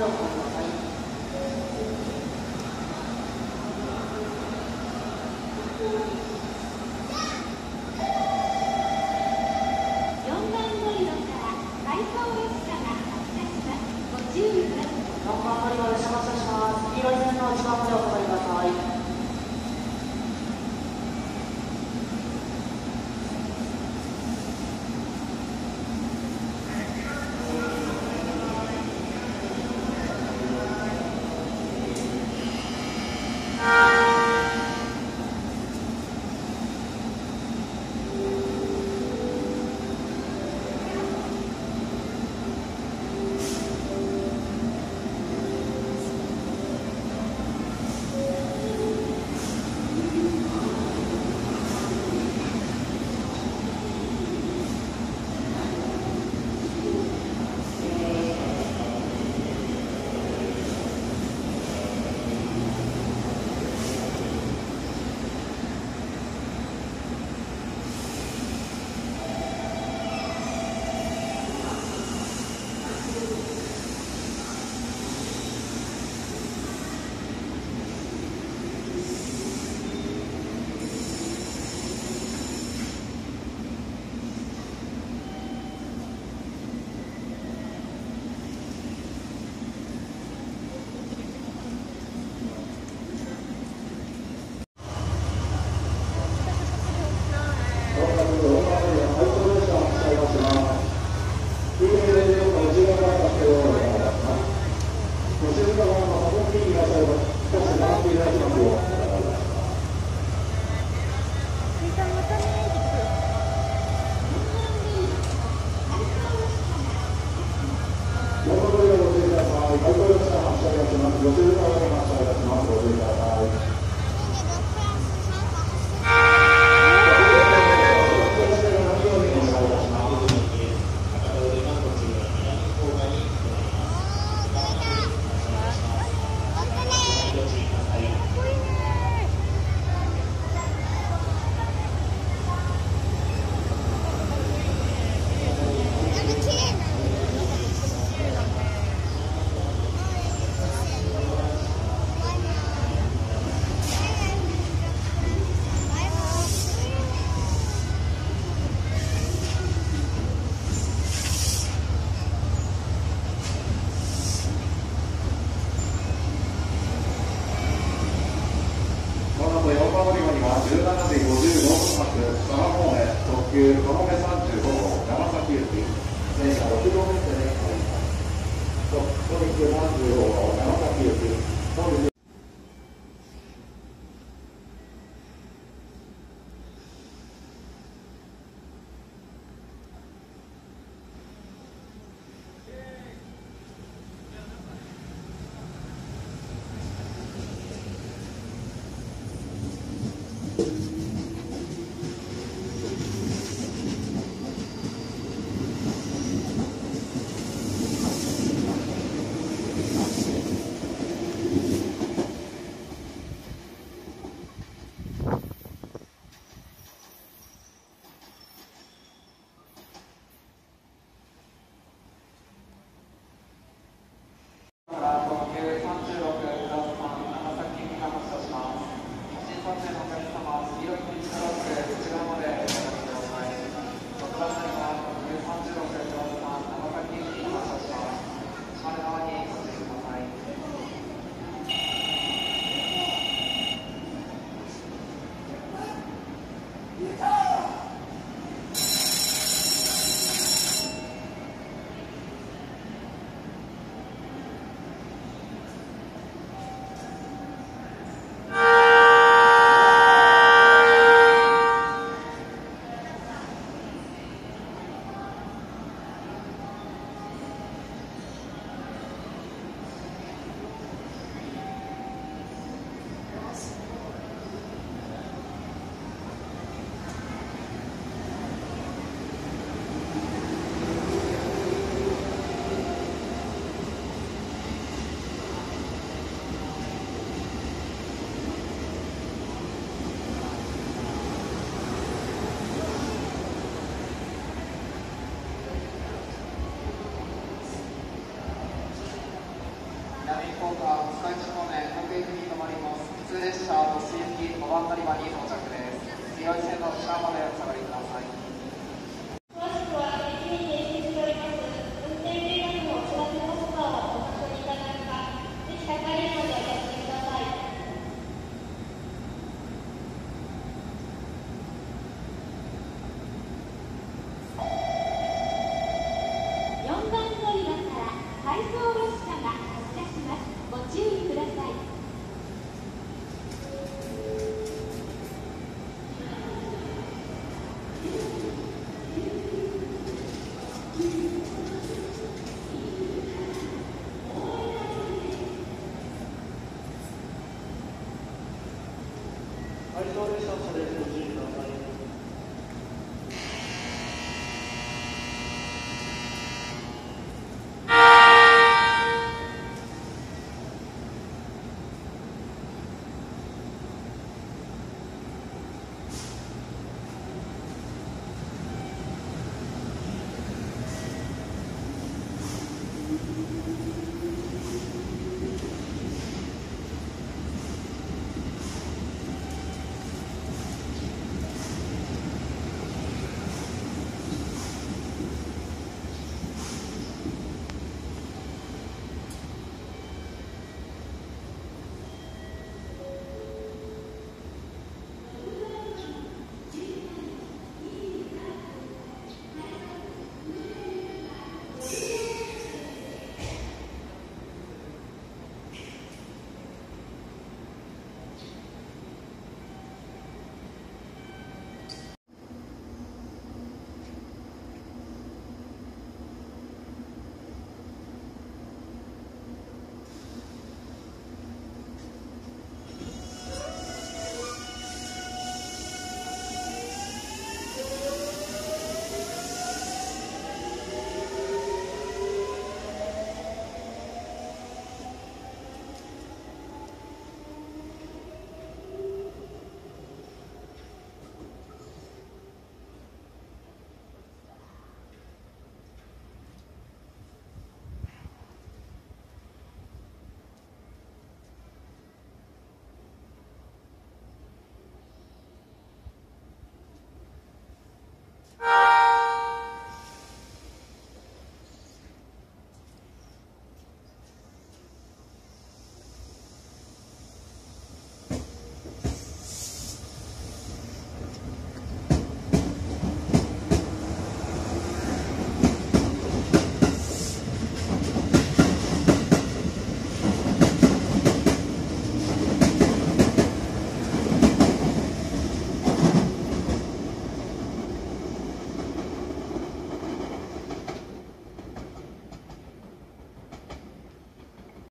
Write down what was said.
Thank you. 17時55分発、その方面特急このめ35号山崎行き、電車6号目で入ります。特急35号山崎行き、福岡塚市方面各駅に停まります。普通列車都市行き5番乗り場に到着です。強い線の下までサンセレブ。